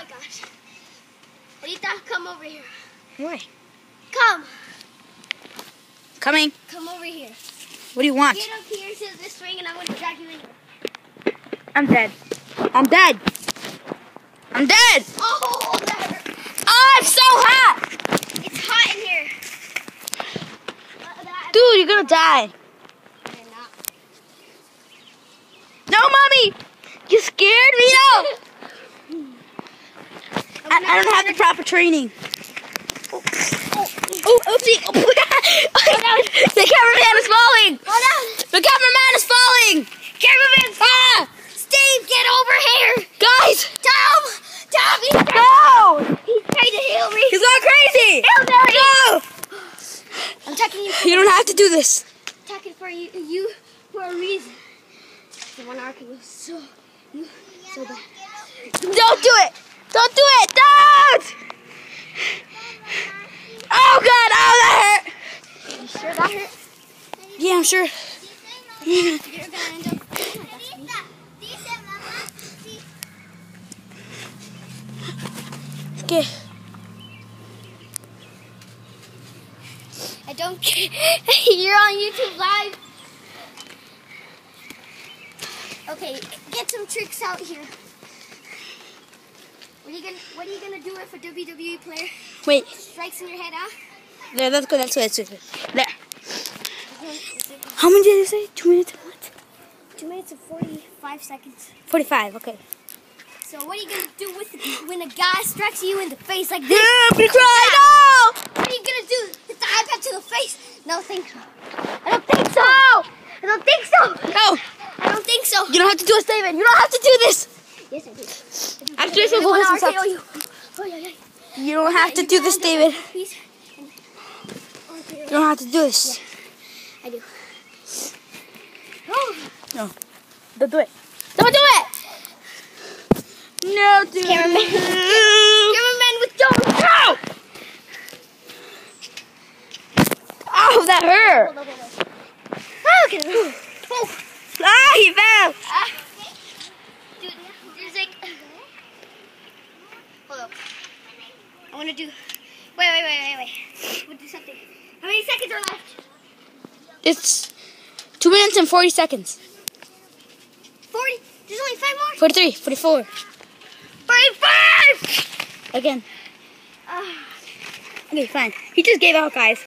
my gosh. Rita, come over here. Why? Come. Coming. Come over here. What do you want? Get up here to this ring and I'm going to drag you in. I'm dead. I'm dead. I'm dead. Oh, that hurt. Oh, I'm so hot. It's hot in here. Uh, Dude, you're gonna die. No, mommy. You scared me out. I, don't have the proper training. Oh, oh oopsie. the cameraman is falling. Oh. The cameraman is falling. Cameraman, Ah, Steve, get over here. guys. Tom, Tom, he's, No. he's trying to heal me. He's going crazy. Mary. No. I'm checking you. You don't have to do this. Checking for you, you for a reason. The one arc was so, so bad. Don't do it. Don't do it. Don't. Oh God. Oh, that hurt. You sure that hurt? Yeah, I'm sure. Okay. I don't care. You're on YouTube Live. Okay, get some tricks out here. What are you gonna What are you gonna do if a WWE player Wait. strikes in your head, huh? There. That's good. That's good. That's good. There. How many did you say? Two minutes. and What? Two minutes and forty-five seconds. Forty-five. Okay. So what are you gonna do with the, when a guy strikes you in the face like Yeah, this? I'm gonna cry. What are you gonna do? Hit the iPad to the face? No, think so. I don't think so. I don't think so. No. No. I don't think so. You don't have to do a statement. You don't have to do this. Yes, I did. I'm just gonna I wanna listen RKO you. Oh, yeah, yeah. You don't have to do this, David. You don't have to do this. I do. Oh, No. Don't do it. Don't do it. No, dude. Cameraman. No. cameraman with Jones. Ow! Oh, that hurt. Hold on, hold on. Oh, okay. Oh. Ah, he fell. Ah. Dude, there's like. Hold up. I want to do. Wait, wait, wait, wait, wait. We'll do something. How many seconds are left? It's two minutes and 40 seconds. 40. There's only five more. 43, 44. 45! Again. Ah. Okay, fine. He just gave out, guys.